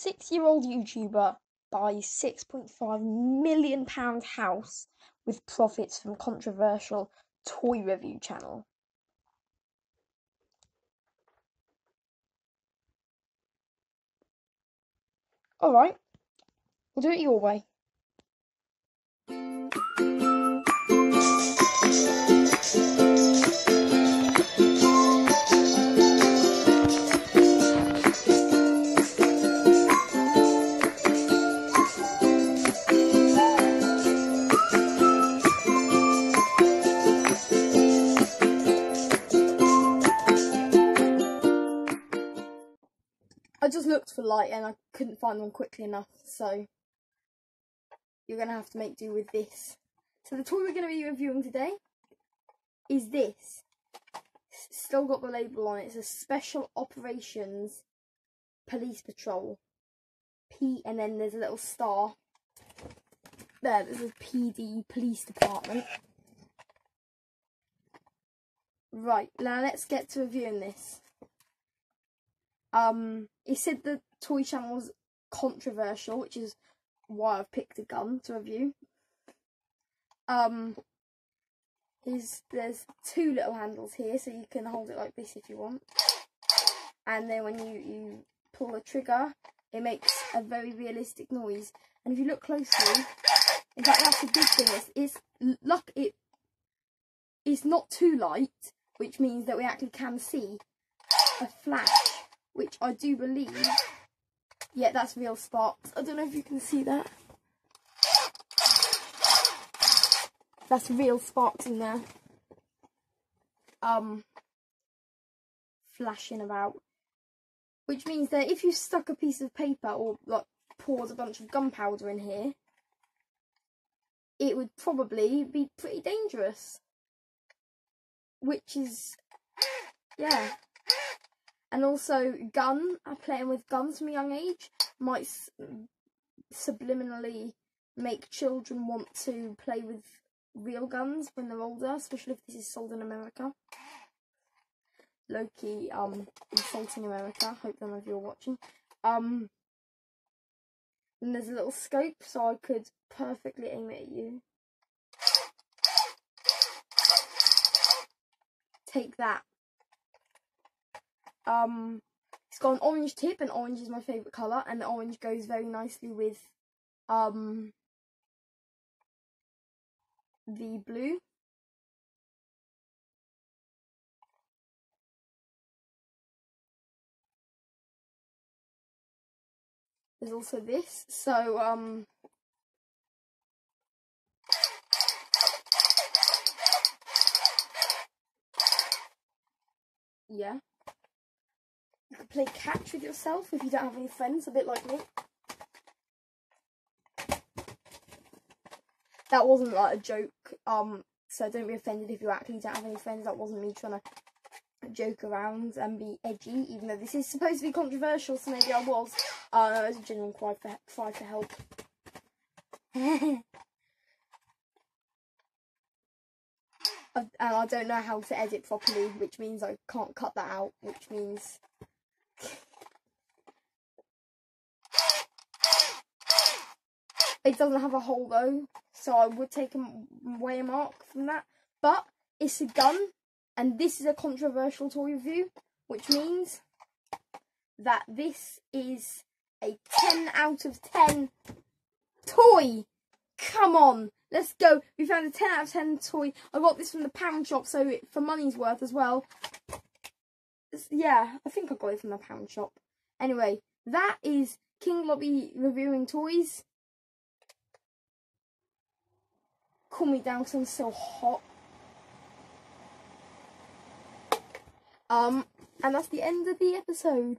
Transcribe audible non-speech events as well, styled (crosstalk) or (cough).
six-year-old YouTuber buys £6.5 million house with profits from controversial toy review channel. Alright, we'll do it your way. I just looked for light and I couldn't find one quickly enough, so you're going to have to make do with this. So the toy we're going to be reviewing today is this. Still got the label on it. It's a Special Operations Police Patrol. P and then there's a little star. There, there's a PD Police Department. Right, now let's get to reviewing this. Um, he said the toy channel was controversial, which is why I've picked a gun to review. Um, there's two little handles here, so you can hold it like this if you want. And then when you, you pull the trigger, it makes a very realistic noise. And if you look closely, in fact, that's a good thing. It's, it's luck. It it's not too light, which means that we actually can see a flash which I do believe, yeah, that's real sparks. I don't know if you can see that. That's real sparks in there. Um, flashing about. Which means that if you stuck a piece of paper or like poured a bunch of gunpowder in here, it would probably be pretty dangerous. Which is, yeah, and also gun playing with guns from a young age. Might subliminally make children want to play with real guns when they're older especially if this is sold in america. Low-key um insulting america. Hope none of you are watching. Um and there's a little scope so i could perfectly aim it at you. Take that um, it's got an orange tip, and orange is my favourite colour, and the orange goes very nicely with um, the blue. There's also this, so um, yeah. You could play catch with yourself if you don't have any friends, a bit like me. That wasn't like a joke, um, so don't be offended if you actually don't have any friends. That wasn't me trying to joke around and be edgy, even though this is supposed to be controversial, so maybe I was. Uh, was a genuine cry for, cry for help. (laughs) and I don't know how to edit properly, which means I can't cut that out, which means It doesn't have a hole though, so I would take away a mark from that. But it's a gun, and this is a controversial toy review, which means that this is a 10 out of 10 toy. Come on, let's go. We found a 10 out of 10 toy. I got this from the pound shop, so it, for money's worth as well. Yeah, I think I got it from the pound shop. Anyway, that is King Globby reviewing toys. cool me down because I'm so hot. Um, and that's the end of the episode.